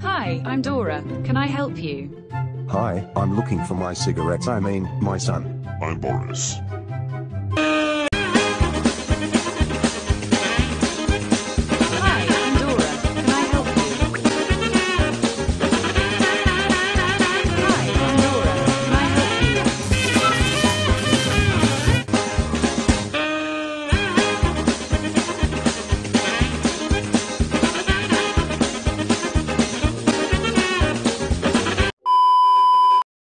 Hi, I'm Dora. Can I help you? Hi, I'm looking for my cigarettes. I mean, my son. I'm Boris.